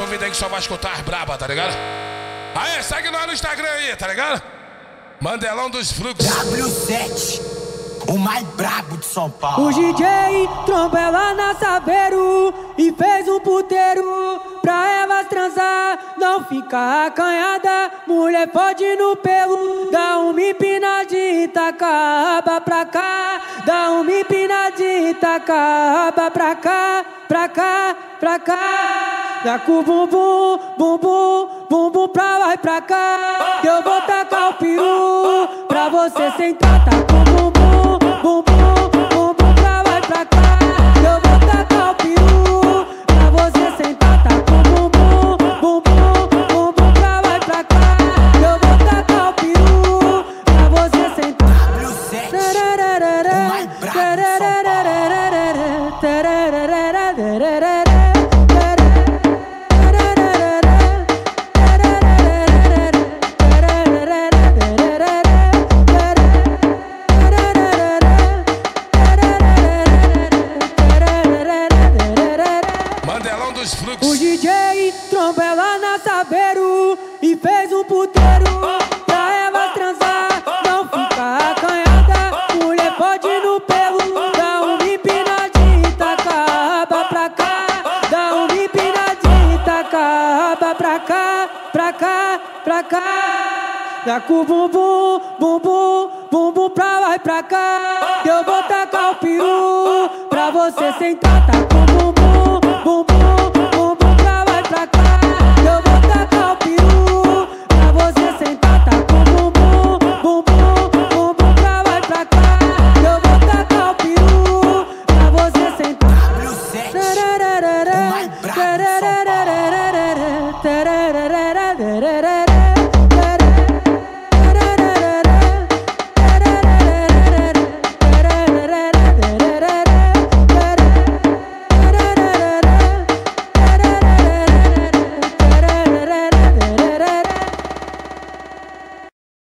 essa ouvida aí que só vai escutar as braba, tá ligado? Aê, segue nós no Instagram aí, tá ligado? Mandelão dos Fluxos. W7, o mais brabo de São Paulo. O DJ trombela na Saveiro e fez um puteiro pra elas transar, não ficar acanhada. Mulher pode no pelo, dá uma empinadinha e taca aba pra cá. Dá uma empinadinha e taca aba pra cá, pra cá, pra cá. Dá com o bumbum, bumbum, bumbum pra lá e pra cá. Que eu vou tacar o peru pra você sentar, tá com o bumbum, bumbum, bumbum pra lá e pra cá. Que eu vou tacar o peru pra você sentar, tá com o bumbum, bumbum, bumbum pra lá e pra cá. Que eu vou tacar o peru pra você sentar. W7, o mais brabo de São Paulo. Dos O Fluxos. DJ trombela na Saveiro e fez um puteiro pra ela transar, não ficar acanhada. Mulher pode no pelo, dá uma empinadinha e taca pra cá. Dá uma empinadinha e taca pra cá, pra cá, pra cá. Dá com o bumbum, bumbum, bumbum pra lá e pra cá. Eu vou tacar o peru pra você sentar, tá com o bumbum, bumbum, bumbum